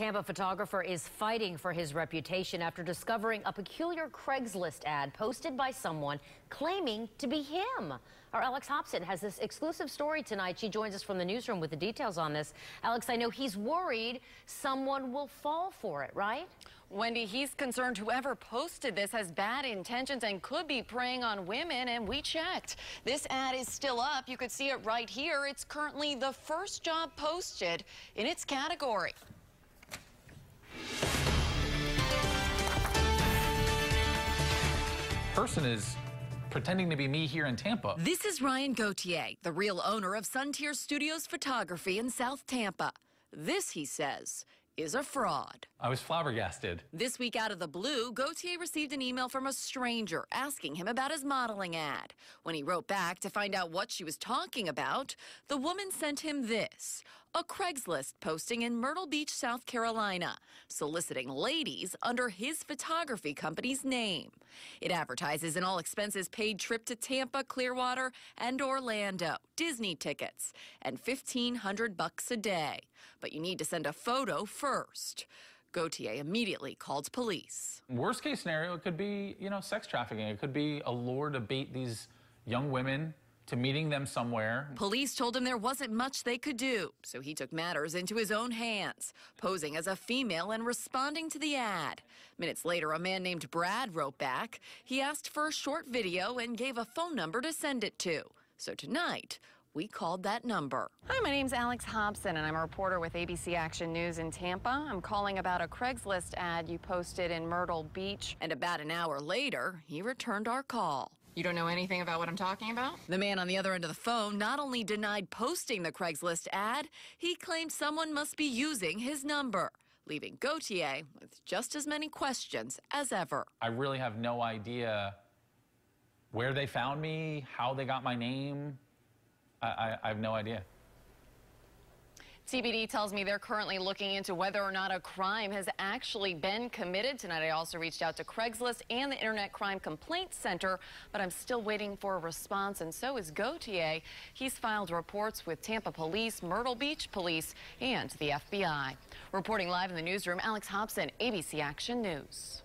Tampa photographer is fighting for his reputation after discovering a peculiar Craigslist ad posted by someone claiming to be him. Our Alex Hobson has this exclusive story tonight. She joins us from the newsroom with the details on this. Alex, I know he's worried someone will fall for it, right? Wendy, he's concerned whoever posted this has bad intentions and could be preying on women, and we checked. This ad is still up. You could see it right here. It's currently the first job posted in its category. Person is pretending to be me here in Tampa. This is Ryan Gauthier, the real owner of Suntier Studios Photography in South Tampa. This, he says, is a fraud. I was flabbergasted. This week out of the blue, Gauthier received an email from a stranger asking him about his modeling ad. When he wrote back to find out what she was talking about, the woman sent him this, a Craigslist posting in Myrtle Beach, South Carolina, soliciting ladies under his photography company's name. It advertises an all expenses paid trip to Tampa, Clearwater, and Orlando, Disney tickets, and 1500 bucks a day. But you need to send a photo first. Gauthier immediately called police. Worst case scenario, it could be, you know, sex trafficking. It could be a lure to bait these young women to meeting them somewhere. Police told him there wasn't much they could do, so he took matters into his own hands, posing as a female and responding to the ad. Minutes later, a man named Brad wrote back. He asked for a short video and gave a phone number to send it to. So tonight, we called that number. Hi, my name's Alex Hobson, and I'm a reporter with ABC Action News in Tampa. I'm calling about a Craigslist ad you posted in Myrtle Beach. And about an hour later, he returned our call. You don't know anything about what I'm talking about? The man on the other end of the phone not only denied posting the Craigslist ad, he claimed someone must be using his number, leaving Gauthier with just as many questions as ever. I really have no idea where they found me, how they got my name. I, I, I have no idea. TPD tells me they're currently looking into whether or not a crime has actually been committed. Tonight, I also reached out to Craigslist and the Internet Crime Complaint Center, but I'm still waiting for a response, and so is Gauthier. He's filed reports with Tampa Police, Myrtle Beach Police, and the FBI. Reporting live in the newsroom, Alex Hobson, ABC Action News.